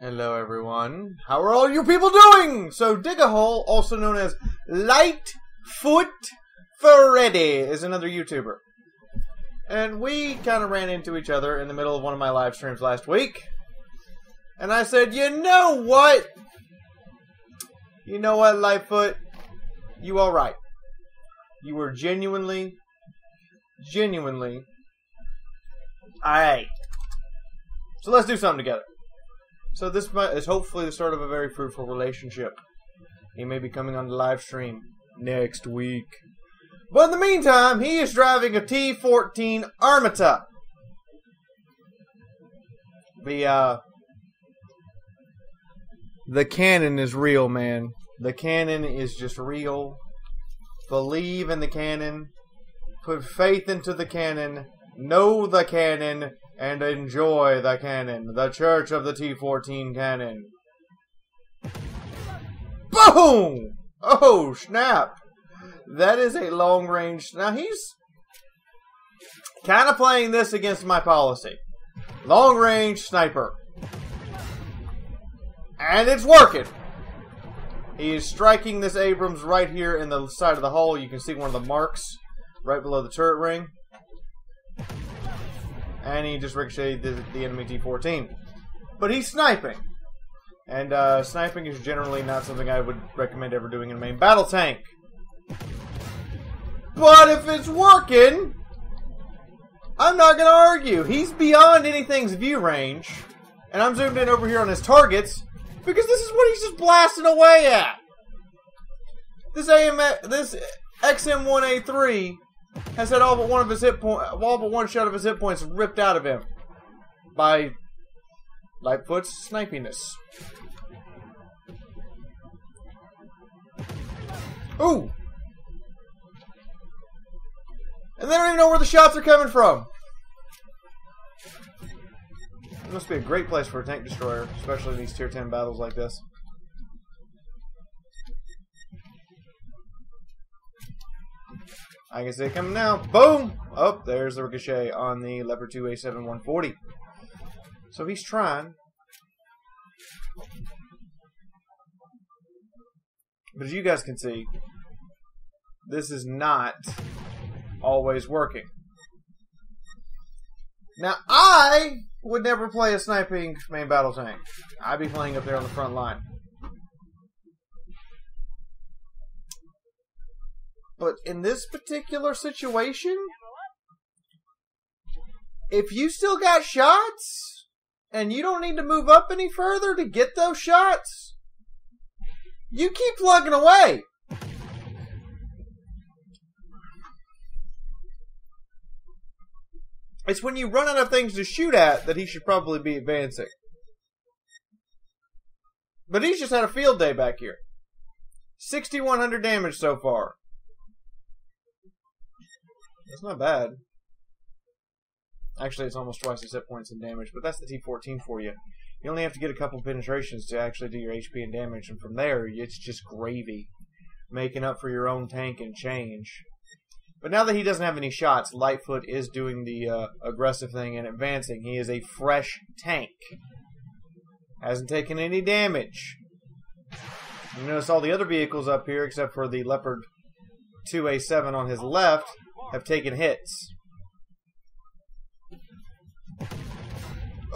Hello, everyone. How are all you people doing? So, Dig a Hole, also known as Lightfoot Freddy, is another YouTuber. And we kind of ran into each other in the middle of one of my live streams last week. And I said, you know what? You know what, Lightfoot? You alright. You were genuinely, genuinely alright. So let's do something together. So this is hopefully the start of a very fruitful relationship. He may be coming on the live stream next week. But in the meantime, he is driving a T14 Armata. The uh the cannon is real, man. The cannon is just real. Believe in the cannon. Put faith into the cannon. Know the cannon and enjoy the cannon, the Church of the T14 cannon. Boom! Oh, snap! That is a long range. Now he's kind of playing this against my policy. Long range sniper. And it's working. He is striking this Abrams right here in the side of the hull. You can see one of the marks right below the turret ring and he just ricocheted the, the enemy T-14. But he's sniping. And uh, sniping is generally not something I would recommend ever doing in a main battle tank. But if it's working, I'm not going to argue. He's beyond anything's view range. And I'm zoomed in over here on his targets because this is what he's just blasting away at. This AM, this XM1A3 has had all but one of his hit point, all but one shot of his hit points ripped out of him by Lightfoot's snipiness. Ooh! And they don't even know where the shots are coming from. It must be a great place for a tank destroyer, especially in these tier 10 battles like this. I can see it coming now. Boom! Oh, there's the ricochet on the Leopard 2 A7 140. So he's trying. But as you guys can see, this is not always working. Now, I would never play a sniping main battle tank. I'd be playing up there on the front line. But in this particular situation, if you still got shots and you don't need to move up any further to get those shots, you keep plugging away. It's when you run out of things to shoot at that he should probably be advancing. But he's just had a field day back here. 6,100 damage so far. It's not bad. Actually, it's almost twice his hit points and damage, but that's the T14 for you. You only have to get a couple penetrations to actually do your HP and damage, and from there, it's just gravy. Making up for your own tank and change. But now that he doesn't have any shots, Lightfoot is doing the uh, aggressive thing and advancing. He is a fresh tank. Hasn't taken any damage. You notice all the other vehicles up here, except for the Leopard 2A7 on his left, have taken hits.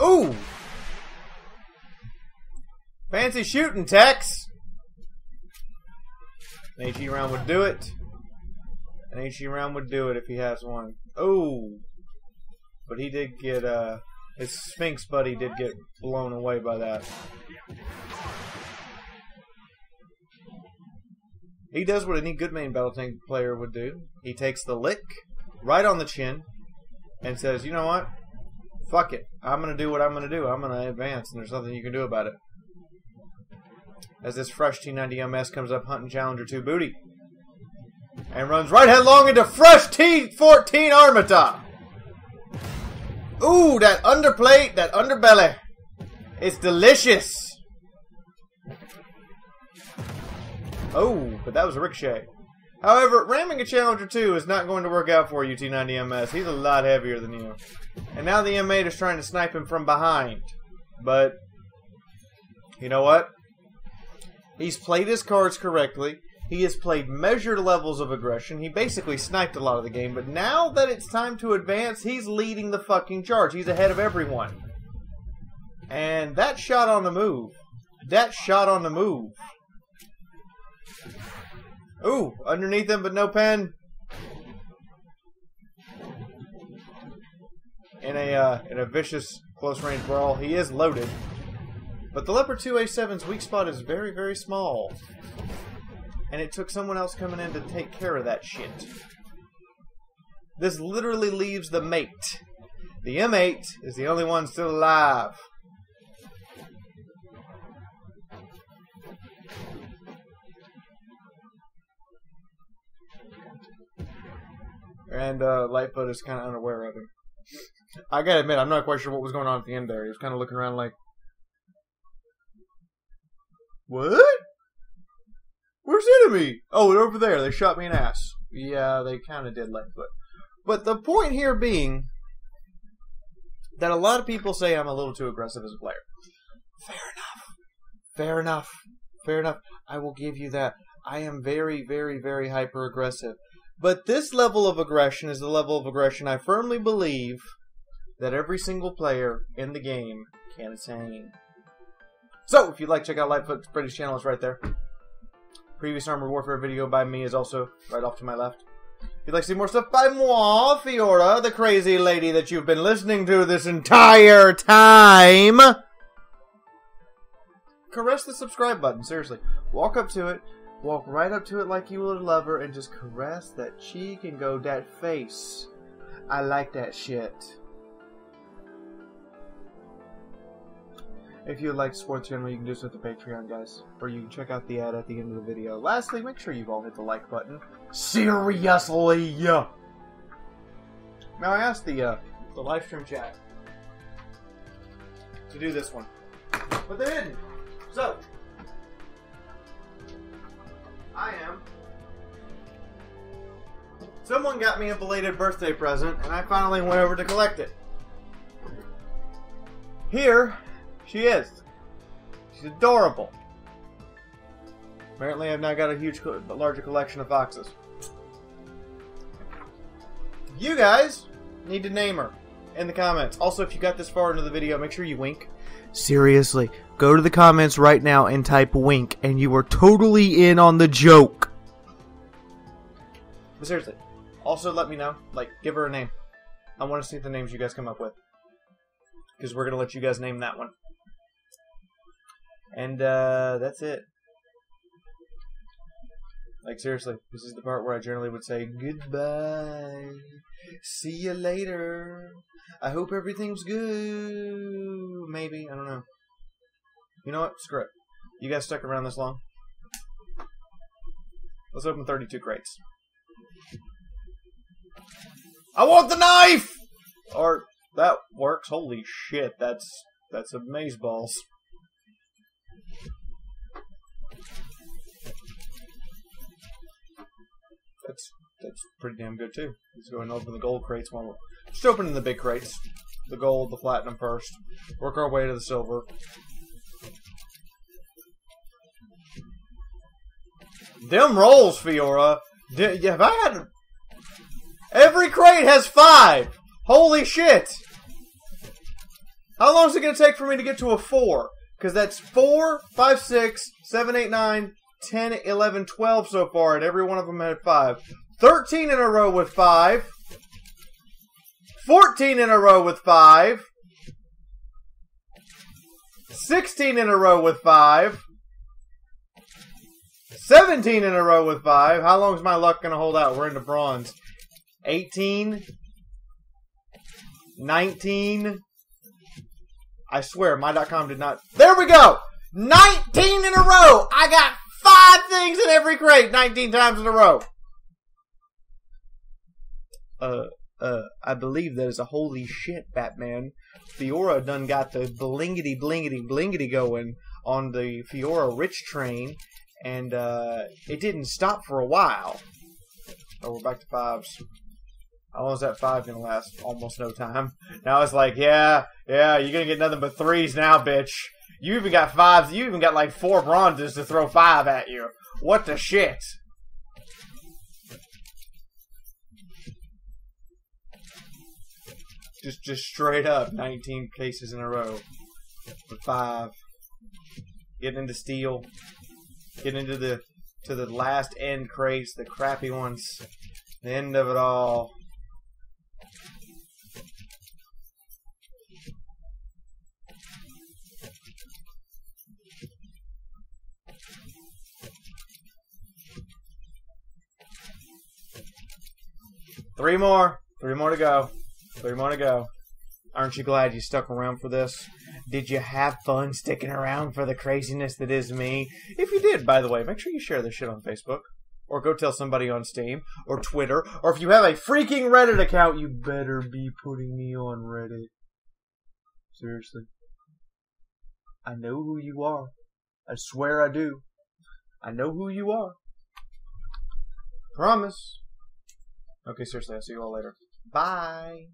Ooh! Fancy shooting, Tex! An HE round would do it. An HE round would do it if he has one. Oh! But he did get, uh, his Sphinx buddy did get blown away by that. He does what any good main battle tank player would do. He takes the lick right on the chin and says, you know what? Fuck it. I'm going to do what I'm going to do. I'm going to advance, and there's nothing you can do about it. As this fresh T90MS comes up hunting Challenger 2 booty. And runs right headlong into fresh T14 Armata. Ooh, that underplate, that underbelly. It's delicious. Oh, but that was a ricochet. However, ramming a Challenger 2 is not going to work out for you, T90MS. He's a lot heavier than you. And now the M8 is trying to snipe him from behind. But You know what? He's played his cards correctly. He has played measured levels of aggression. He basically sniped a lot of the game, but now that it's time to advance, he's leading the fucking charge. He's ahead of everyone. And that shot on the move. That shot on the move. Ooh, underneath him, but no pen. In a uh, in a vicious close range brawl, he is loaded. But the Leopard 2A7's weak spot is very, very small. And it took someone else coming in to take care of that shit. This literally leaves the mate. The M8 is the only one still alive. And uh, Lightfoot is kind of unaware of him. I gotta admit, I'm not quite sure what was going on at the end there. He was kind of looking around like, What? Where's the enemy? Oh, they're over there. They shot me an ass. Yeah, they kind of did Lightfoot. But the point here being that a lot of people say I'm a little too aggressive as a player. Fair enough. Fair enough. Fair enough. I will give you that. I am very, very, very hyper aggressive. But this level of aggression is the level of aggression I firmly believe that every single player in the game can attain. So, if you'd like check out Lightfoot's British channel, it's right there. Previous Armored Warfare video by me is also right off to my left. If you'd like to see more stuff by moi, Fiaura, the crazy lady that you've been listening to this entire time, caress the subscribe button. Seriously. Walk up to it, walk right up to it like you would a lover, and just caress that cheek and go, that face. I like that shit. If you like Sports channel, you can do so with the Patreon, guys. Or you can check out the ad at the end of the video. Lastly, make sure you've all hit the like button. Seriously! Now, I asked the, uh, the live stream chat to do this one. But they didn't. So, I am. Someone got me a belated birthday present, and I finally went over to collect it. Here she is. She's adorable. Apparently, I've now got a huge, larger collection of foxes. You guys need to name her in the comments. Also, if you got this far into the video, make sure you wink. Seriously, go to the comments right now and type wink, and you are totally in on the joke. But seriously, also let me know. Like, give her a name. I want to see the names you guys come up with. Because we're going to let you guys name that one. And uh, that's it. Like seriously, this is the part where I generally would say goodbye. See you later. I hope everything's good. Maybe I don't know. You know what? Screw it. You guys stuck around this long. Let's open 32 crates. I want the knife. Or that works. Holy shit! That's that's amaze balls. That's that's pretty damn good too. Let's go and open the gold crates one. Just opening the big crates. The gold, the platinum first. Work our way to the silver. Them rolls, Fiaura. D- have I had every crate has five? Holy shit! How long is it going to take for me to get to a four? Because that's four, five, six, seven, eight, nine, 10, 11, 12 so far, and every one of them had 5. 13 in a row with 5. 14 in a row with 5. 16 in a row with 5. 17 in a row with 5. How long is my luck going to hold out? We're into bronze. 18. 19. I swear, my.com did not. There we go! 19 in a row! I got five things in every crate 19 times in a row. Uh, uh, I believe that is a holy shit, Batman. Fiaura done got the blingity blingity blingity going on the Fiaura Rich train, and uh, it didn't stop for a while. Oh, we're back to fives. How long is that five gonna last? Almost no time. Now it's like, yeah, yeah, you're gonna get nothing but threes now, bitch. You even got fives. You even got like four bronzes to throw five at you. What the shit? Just, just straight up, 19 cases in a row with five. Getting into steel. Getting into the to the last end crates, the crappy ones. The end of it all. Three more. Three more to go. Three more to go. Aren't you glad you stuck around for this? Did you have fun sticking around for the craziness that is me? If you did, by the way, make sure you share this shit on Facebook. Or go tell somebody on Steam. Or Twitter. Or if you have a freaking Reddit account, you better be putting me on Reddit. Seriously. I know who you are. I swear I do. I know who you are. Promise. Okay, seriously, I'll see you all later. Bye.